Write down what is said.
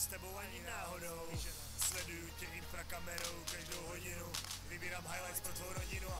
s tebou ani náhodou. Sleduju tě infrakamerou každou hodinu. Vybírám highlights pro tvou rodinu.